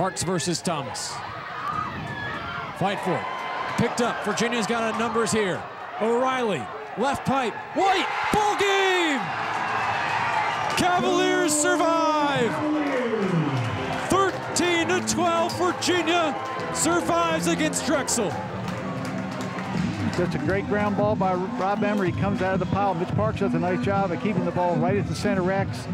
Parks versus Thomas. Fight for it. Picked up. Virginia's got numbers here. O'Reilly, left pipe. White, ball game! Cavaliers survive! 13 to 12, Virginia survives against Drexel. Just a great ground ball by Rob Emery. Comes out of the pile. Mitch Parks does a nice job of keeping the ball right at the center racks.